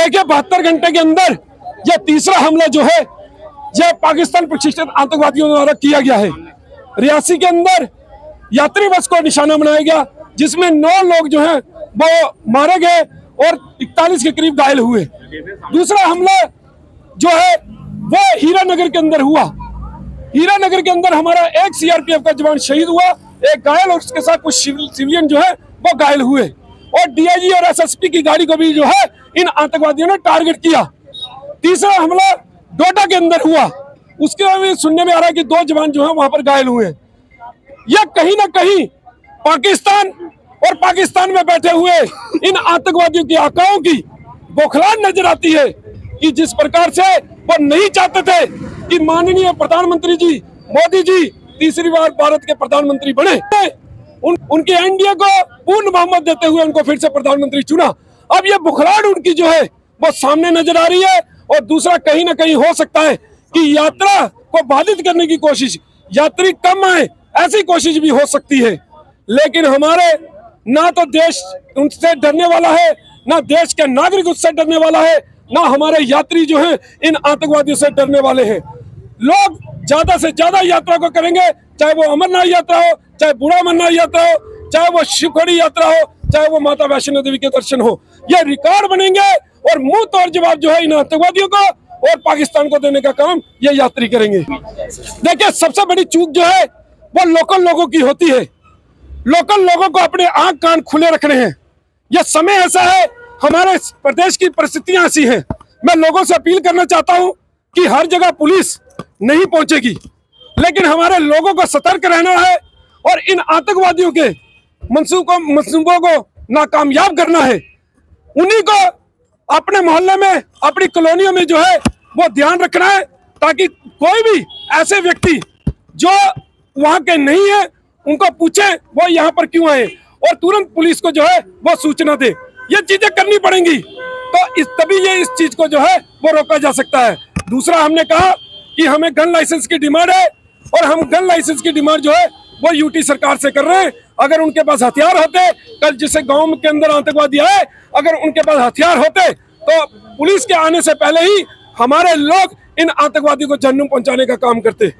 देखिए बहत्तर घंटे के अंदर यह तीसरा हमला जो है यह पाकिस्तान प्रशिक्षित आतंकवादियों द्वारा किया गया है। रियासी के अंदर यात्री बस को निशाना बनाया गया, जिसमें नौ लोग जो हैं, वो मारे गए और इकतालीस के करीब घायल हुए। दूसरा हमला जो है, वो हीरा नगर के अंदर हुआ। हीरा नगर के अंदर हमारा एक सीआरपीएफ का जवान शहीद हुआ, एक घायल और उसके साथ कुछ सिविलियन जो है, वो घायल हुए। और डीआईजी और एसएसपी की गाड़ी को भी जो है इन आतंकवादियों ने टारगेट किया। तीसरा हमला डोडा के अंदर हुआ। उसके भी सुनने में आ रहा है कि दो जवान जो है वहाँ पर घायल हुए। यह कहीं ना कहीं पाकिस्तान और पाकिस्तान में बैठे हुए इन आतंकवादियों की आकाओं की बौखलाहट नज़र आती है कि जिस प्रकार से वो नहीं चाहते थे कि माननीय प्रधानमंत्री जी मोदी जी तीसरी बार भारत के प्रधानमंत्री बने। उन, उनके एनडीए को पूर्ण बहुमत देते हुए उनको फिर से प्रधानमंत्री चुना। अब ये बुखलाड़ उनकी जो है, वो सामने नज़र आ रही है और दूसरा कहीं ना कहीं हो सकता है कि यात्रा को बाधित करने की कोशिश, यात्री कम आए, ऐसी कोशिश भी हो सकती है। लेकिन हमारे, ना तो देश उनसे डरने वाला है, ना देश के नागरिक उससे डरने वाला है, ना हमारे यात्री जो हैं, इन आतंकवादियों से डरने वाले हैं। लोग ज़्यादा से ज़्यादा यात्रा को करेंगे, चाहे वो अमरनाथ यात्रा हो, चाहे बूढ़ा अमरनाथ यात्रा हो चाहे वो शिवखड़ी यात्रा हो, चाहे वो माता वैष्णो देवी के दर्शन हो, ये रिकॉर्ड बनेंगे और मुँह तोड़ जवाब जो है इन आतंकवादियों को और पाकिस्तान को देने का काम ये यात्री करेंगे। देखिए, सबसे बड़ी चूक जो है, वो लोकल लोगों की होती है। लोकल लोगों को अपने आँख कान खुले रखने हैं। यह समय ऐसा है, हमारे प्रदेश की परिस्थितियाँ ऐसी हैं। मैं लोगों से अपील करना चाहता हूँ कि हर जगह पुलिस नहीं पहुंचेगी, लेकिन हमारे लोगों को सतर्क रहना है और इन आतंकवादियों के मंसूबों मंसूबों को नाकामयाब करना है। उन्हीं को अपने मोहल्ले में, अपनी कॉलोनियों में जो है, वो ध्यान रखना है, ताकि कोई भी ऐसे व्यक्ति जो वहाँ के नहीं है, उनको पूछे, वो यहाँ पर क्यों आए? और तुरंत पुलिस को जो है, वो सूचना दे। ये चीज़ें करनी पड़ेंगी। तो इस तभी ये इस चीज़ को जो है, वो रोका जा सकता है। दूसरा, हमने कहा कि हमें गन लाइसेंस की डिमांड है, और हम गन लाइसेंस की डिमांड जो है वो यूटी सरकार से कर रहे हैं। अगर उनके पास हथियार होते, कल जिसे गाँव के अंदर आतंकवादी आए, अगर उनके पास हथियार होते तो पुलिस के आने से पहले ही हमारे लोग इन आतंकवादी को जन्म पहुँचाने का काम करते।